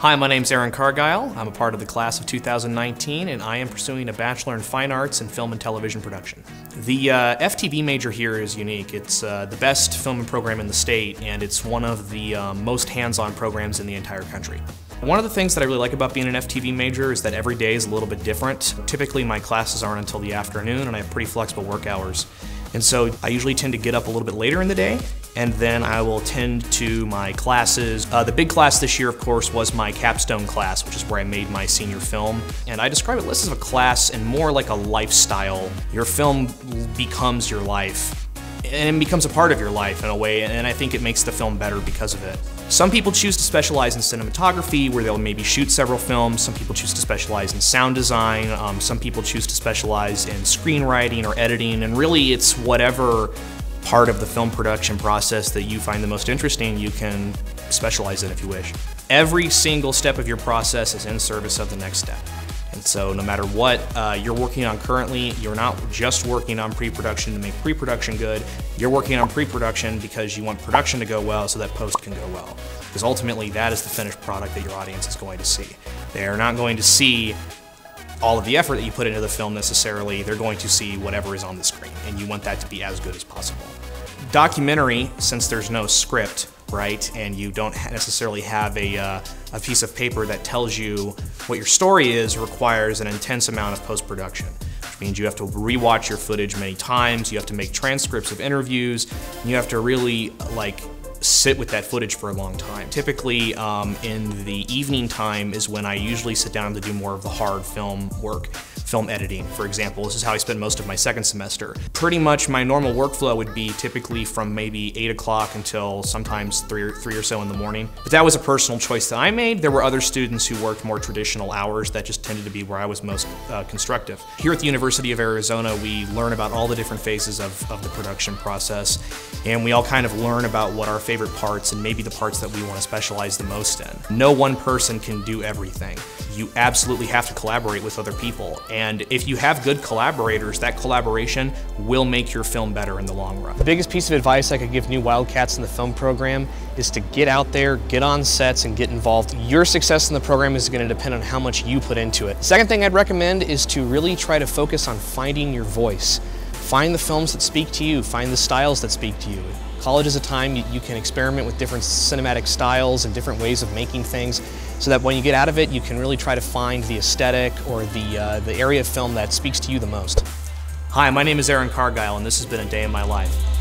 Hi, my name's Aaron Cargile. I'm a part of the class of 2019, and I am pursuing a Bachelor in Fine Arts in Film and Television Production. The uh, FTV major here is unique. It's uh, the best film program in the state, and it's one of the um, most hands-on programs in the entire country. One of the things that I really like about being an FTV major is that every day is a little bit different. Typically, my classes aren't until the afternoon, and I have pretty flexible work hours. And so I usually tend to get up a little bit later in the day, and then I will attend to my classes. Uh, the big class this year, of course, was my capstone class, which is where I made my senior film. And I describe it less as a class and more like a lifestyle. Your film becomes your life and it becomes a part of your life in a way, and I think it makes the film better because of it. Some people choose to specialize in cinematography, where they'll maybe shoot several films. Some people choose to specialize in sound design. Um, some people choose to specialize in screenwriting or editing, and really it's whatever part of the film production process that you find the most interesting, you can specialize in if you wish. Every single step of your process is in service of the next step. And so no matter what uh, you're working on currently, you're not just working on pre-production to make pre-production good, you're working on pre-production because you want production to go well so that post can go well. Because ultimately that is the finished product that your audience is going to see. They are not going to see all of the effort that you put into the film necessarily, they're going to see whatever is on the screen, and you want that to be as good as possible. Documentary, since there's no script, right, and you don't necessarily have a, uh, a piece of paper that tells you what your story is, requires an intense amount of post-production which means you have to rewatch your footage many times, you have to make transcripts of interviews, you have to really like sit with that footage for a long time. Typically, um, in the evening time is when I usually sit down to do more of the hard film work film editing, for example. This is how I spend most of my second semester. Pretty much my normal workflow would be typically from maybe 8 o'clock until sometimes 3 or, 3 or so in the morning. But that was a personal choice that I made. There were other students who worked more traditional hours that just tended to be where I was most uh, constructive. Here at the University of Arizona, we learn about all the different phases of, of the production process, and we all kind of learn about what our favorite parts and maybe the parts that we want to specialize the most in. No one person can do everything. You absolutely have to collaborate with other people. And if you have good collaborators, that collaboration will make your film better in the long run. The biggest piece of advice I could give new Wildcats in the film program is to get out there, get on sets, and get involved. Your success in the program is going to depend on how much you put into it. Second thing I'd recommend is to really try to focus on finding your voice. Find the films that speak to you, find the styles that speak to you. College is a time you can experiment with different cinematic styles and different ways of making things so that when you get out of it, you can really try to find the aesthetic or the, uh, the area of film that speaks to you the most. Hi, my name is Aaron Cargile, and this has been a day in my life.